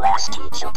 last teacher.